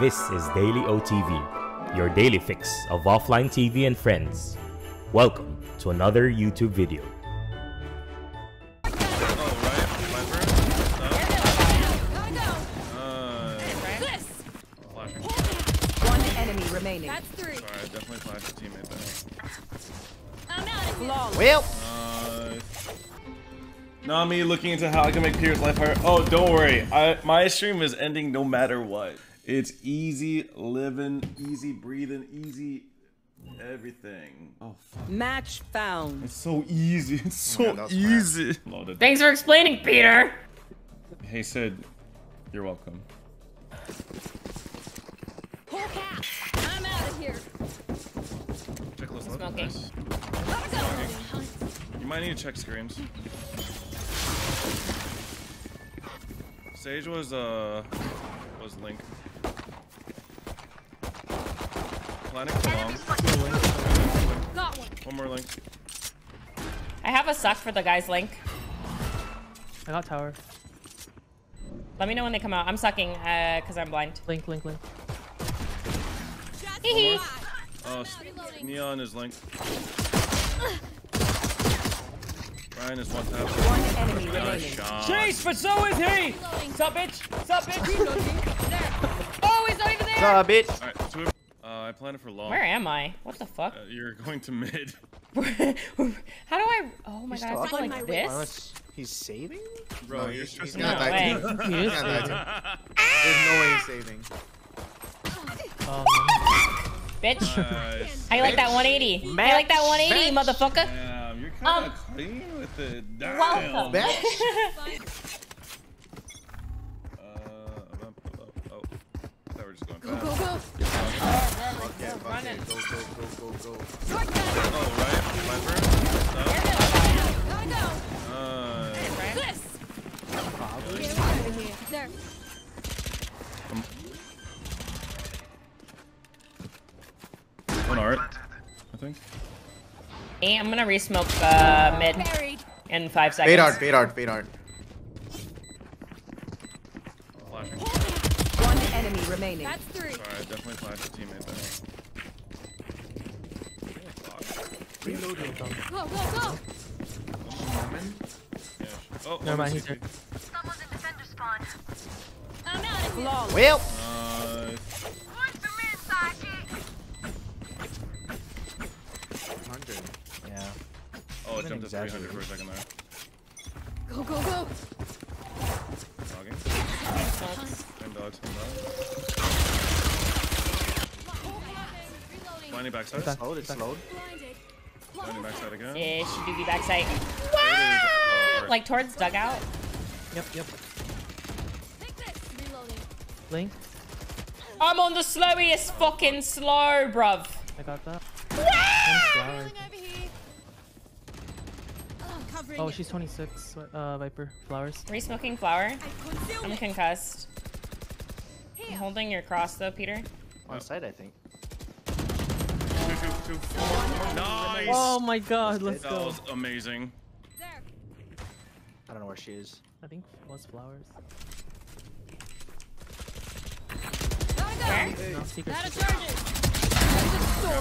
This is Daily OTV, your daily fix of offline TV and friends. Welcome to another YouTube video. Oh, Uh, flashing. One enemy remaining. That's three. Sorry, I definitely flashed a teammate there. I'm out of here. Well, Nice. Nami looking into how I can make Peter's life harder. Oh, don't worry. I my stream is ending no matter what. It's easy living, easy breathing, easy everything. Oh, fuck. Match found. It's so easy. It's Oh so God, easy. Thanks for explaining, Peter. Hey, Sid. You're welcome. Pull cap. I'm out of here. Check close. Smoking. Nice. Let's. You might need to check screams. Sage was uh was Link. Planet long. Got one. One more Link. I have a suck for the guy's link. I got tower. Let me know when they come out. I'm sucking uh, because I'm blind. Link, link, link. Hee hee. Oh, s- Neon is Link. Ryan is one tap. One enemy remaining. shot. Jeez, but so is he. Sup, bitch? Sup, bitch? oh, he's not even there. up, bitch? Alright, two. I planted for long. Where am I? What the fuck? Uh, you're going to mid. How do I? Oh my He's god, I still feel up? like this. Unless he's saving? Bro, No, you're he's, he's not No out. way. He's not dying. There's no way he's saving. Um, Bitch. Nice. How you like that 180? How you like that 180, motherfucker? Damn, you're kind of Um, clean with it. Damn. welcome. Bitch. Yeah, fuck yeah. Go, go, go, go, go. Short. Oh, right. Viper. Gotta go. Uh, This. Get out of here. There. one art, I think. Hey, I'm gonna resmoke uh, mid Buried. in five seconds. Fade art, fade art, fade art. Flashing. One enemy remaining. That's three. Sorry, I definitely flashed a teammate there. Fuck. Reloading. Go, go, go. Yeah. sh- Oh, Never mind, one he's CT. dead. I'm out of here. Flawless. Well, Nice. 100. Yeah. Oh, it jumped to 300 for a second there. Go, go, go. Dogging. Same dog, same dog. Reloading. Blinding backside. Back. Slowed, it's slowed. Blinded. Blinding backside again. Yeah, she do be backside. Oh, Like towards dugout. Yep, yep. Take this. Reloading. Link. I'm on the slowest fucking slow, bruv. I got that. One flower. Reeling over here. Oh, covering Oh, it. she's 26. Uh, Viper. Flowers. Resmoking flower. I concealed I'm concussed. I'm holding your cross though, Peter. On site, I think. Two. Nice. Oh my god, let's That go. was amazing. I don't know where she is. I think it was flowers. Gotta go. Where? No, secret. Gotta secret. charge it.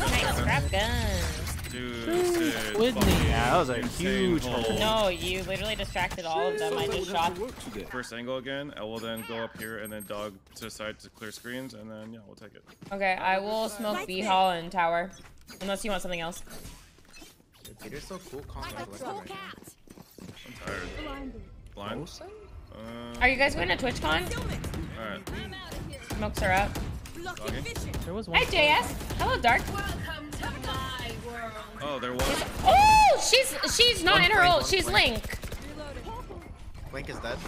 Nice, grab guns. Dude, Sid, Whitney. fucking Yeah, that was a insane huge hole. hole. No, you literally distracted all of them. I just shot. First angle again. I will then go up here and then dog to the side to clear screens, and then yeah, we'll take it. Okay, I will smoke B hall and tower. Unless you want something else. Peter's so cool, calm I down. pull cat. I'm tired. Blinded. Blind. Bosa? Uh, Are you guys going to TwitchCon? all right. I'm out of here. Smokes are up. Blocking There was one. Hi, JS. Hello, Dark. Welcome to my world. Oh, there was. Oh, she's she's not One in her flank, ult. She's flank. Link. Reloading. Link is dead.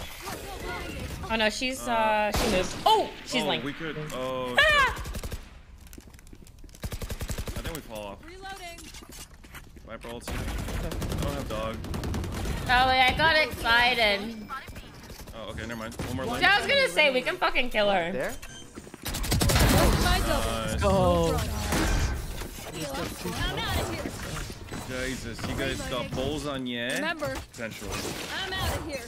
Oh no, she's uh she moved. Oh, she's oh, Link. we could. Oh, Ah! I think we fall off. Reloading. Viper ults. I don't have dog. Oh, I got excited. Oh, okay, never mind. One more lane. I was gonna say we can fucking kill her. There? Nice. Oh, I'm out of here. Jesus, you guys got bowls on yeah? Remember, Potential. I'm out of here.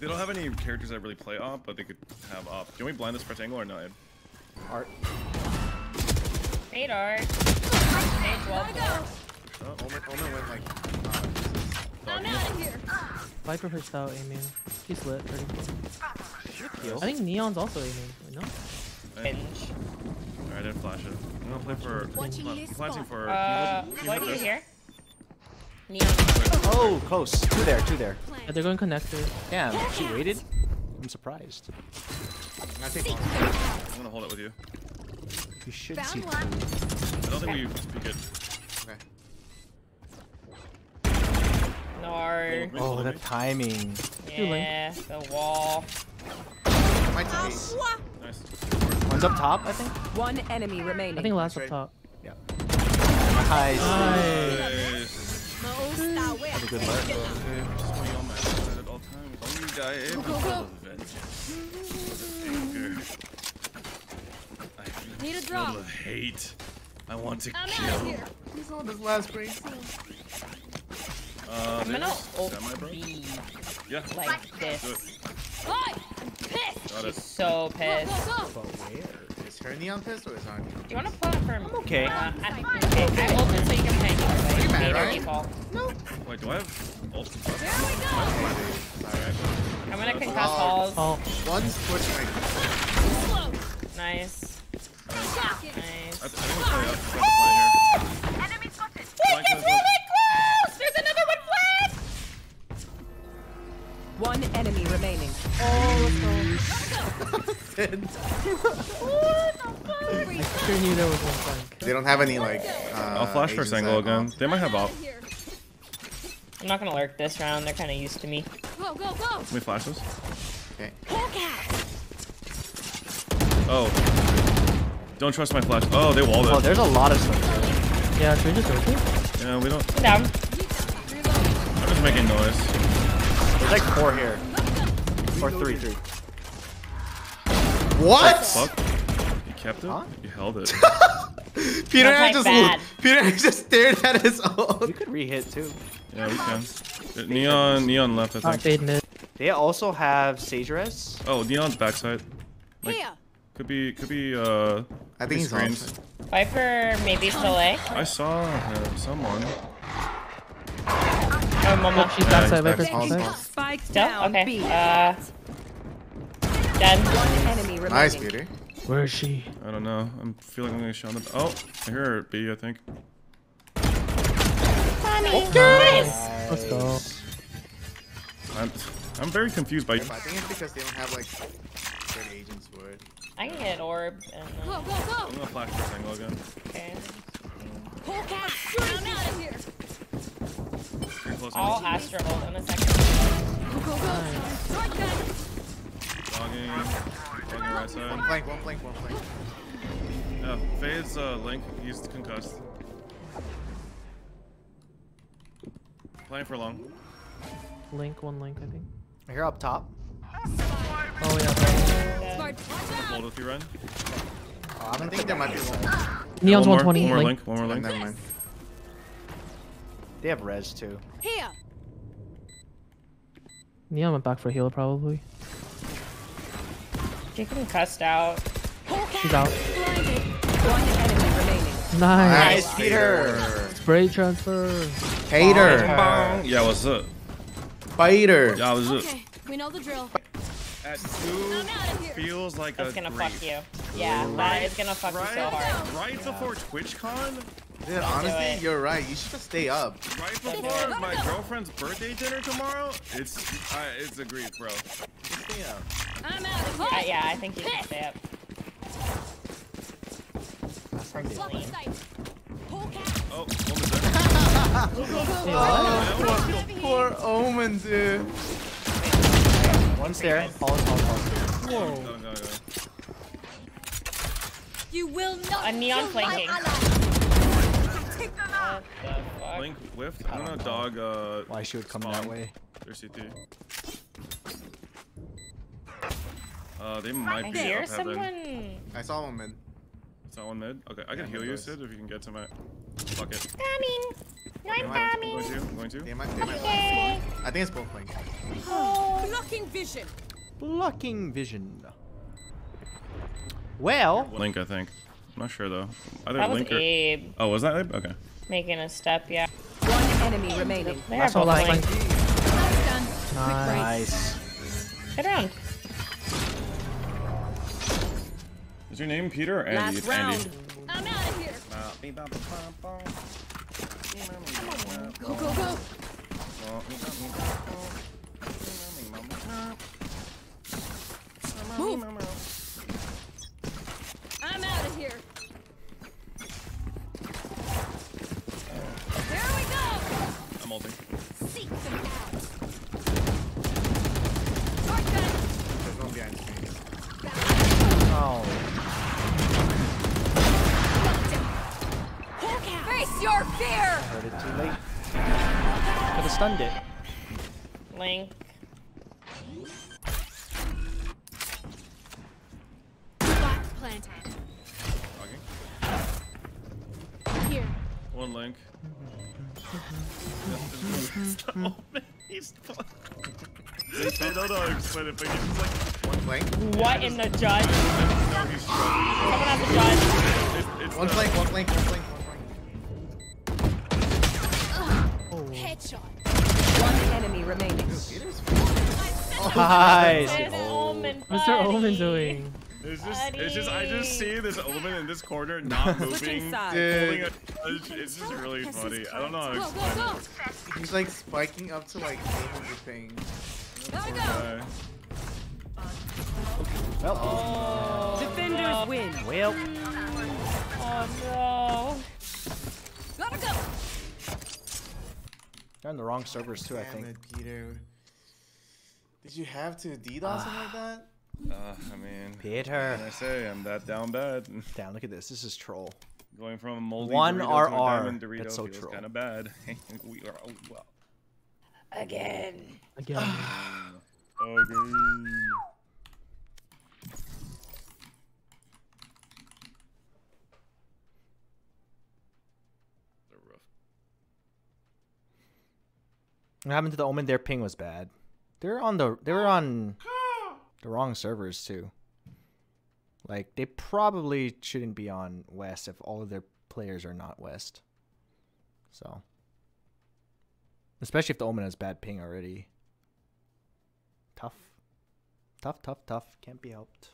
They don't have any characters that really play op, but they could have op. Can we blind this rectangle or not? Art. Fade art. Fade. Omen, Omen went like. I'm out of here. Viper pushed out aiming. She's lit. 30. Heal. I think Neon's also aiming. Wait, no? Hinge. Alright, I didn't flash it. I'm gonna play for. Watching I'm flashing for. Uh, can you hold- what can do you you hear? Neon. Oh, close. Two there, two there. Yeah, they're going connector. Damn, she waited? I'm surprised. I take one. this? I'm gonna hold it with you. You should Found see. one. I don't think we peek it. Okay. Nor. Oh, the timing. Yeah, the wall. My teammate. Ah, nice. One's up top, I think. One enemy remaining. I think last up right. top. Nice. Nice. Me? That's a good lurk. Just want oh, you on my side at all times. All you guys. Go, go, go. Anger. I Need a feel drop. the hate. I want to I'm kill. out of here. He's on his last break. Uh, I'm gonna there's ult Samurai, bro. B Yeah. like Do this. Hi. I'm pissed. Got it. So pissed. go, go. But where? Is her neon pissed or is our neon? Do you want to pull it from? okay. Uh, I, okay, I ulted so you can tank it. you mad, Fade or right? default. Wait, do I have ult? There we go. I'm gonna concuss halls. Oh, One's pushing right. Slow. Nice. Shock it. Nice. I, I think we'll play up. Try to play here. Enemy spotted. Flank It's us really close! There's another one enemy remaining. I sure knew there was one flank. They don't have any like. Uh, I'll flash first agents angle that- again. They might have I'm op. outta here. I'm not gonna lurk this round, they're kinda used to me. Go, go, go. Let me flash this. Okay. Oh. Don't trust my flash. Oh, they walled Oh, there's a lot of stuff. Yeah, should we just rotate? Yeah, we don't. Sit down. I'm just making noise. There's like four here. Or three, three. What? Fuck. You kept it? Huh? You held it. Peter That's like just bad. Peter just stared at his own. You could re-hit too. yeah, we can. Uh, Neon, neon left, I Not think. fade. They also have Sage Res. Oh, neon's backside. Like- Here. Could be, could be. Uh, I think be he's on. Viper, maybe still A. I saw uh, someone. Oh, Mama. She's Yeah, backside, he's Viper's back. backside. Spike Still? down. Okay. B. Uh. Dead. One enemy remaining. Nice, Peter. Where is she? I don't know. I'm feeling I'm gonna shot on the. Oh, I hear her B, I think. Nice. Let's go. I'm, I'm very confused by. I think it's because they don't have like good agents for it. I can get orb and Go, then. go, I'm gonna flash this angle again. Okay. Hulk out. I'm out of here. Pretty close. I'll angle. In a second. Go, go, go. Strike gun. Dogging. Dogging right side. One flank, one flank, one flank. Yeah, Faye's uh, Link. He's concussed. Playing for long. Link, one link, I think. I hear up top. Oh yeah. Smart. Hold if you run. Oh, I'm I think there might be one. Neon's one more, 120. One more link. link. One more link. Never mind. They have Res too. Here. Neon went back for a heal probably. You can cussed out. Hulk She's out. Blinded. One enemy remaining. Nice. Nice, Peter. Spray transfer. Hater. Yeah, what's up? Fighter. Yeah, what's up? Okay, we know the drill. At two I'm out of here. feels like That's a gonna grief. fuck you. Yeah, that is gonna fuck you so Right, hard. right before TwitchCon, Dude, honestly, you're right. You should just stay up. right before my girlfriend's birthday dinner tomorrow, it's I, it's a grief, bro. Just stay up. I'm out of Uh, yeah, I think you should stay up. Blocking sight. Hulk out. Oh. Poor Omen, dude. One's there. Pause, pause, pause. Go, go, go. You will not A neon kill flanking. ally. What? Link whiffed. I'm gonna dog. Uh, Why she would come spawn. that way? There's CT. Uh, they might I be hear up heaven. someone. I saw one mid. Is that one mid? Okay, I can heal you. Sid, if you can get to my. Fuck it. Coming. I'm I'm coming. going to. I'm going to. They might, they might. Okay. I think it's both flank. Oh. Blocking vision. Blocking vision. Well, Link, I think. I'm not sure though. Either That was Link or. Abe Oh, was that Abe? Okay. making a step, yeah. One enemy remaining. They are Last one, both last link. nice. Get around. Is your name Peter or Andy? Last it's round. Andy. I'm out of here. Go, go, go. Move. Stunned it. Link. Spot planted. Okay. Here. One Link. He's fun. I don't know how to explain it, but he's just like. One flank. What in the judge? No, he's struggling. Someone at the judge. It's, it's One flank, one flank, one flank, one flank. Headshot. One enemy remaining. Peter's Nice. Omen What's their omen doing? It's just, it's just, I just see this omen in this corner not moving, holding Dude, a judge. It's just really funny. I don't know how to Go, explain go, it. go. he's like spiking up to like 800 ping. Gotta go. Uh, Well, Defenders win. well. Oh Gotta go. They're on the wrong servers too, I Damn think. it, Peter. Did you have to DDoS him like that? uh, I mean, Peter. can I say? I'm that down bad. Damn, look at this. This is troll. Going from a moldy One Dorito to a RR. diamond Dorito That's so feels troll. kind of bad. we are oh, well. no. Again. Again. What happened to the Omen? Their ping was bad. They're on the they were on the wrong servers too. Like they probably shouldn't be on West if all of their players are not West. So especially if the Omen has bad ping already. Tough. Tough, tough, tough. Can't be helped.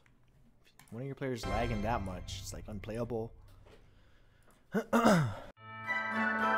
One of your players lagging that much, it's like unplayable.